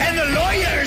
and the lawyers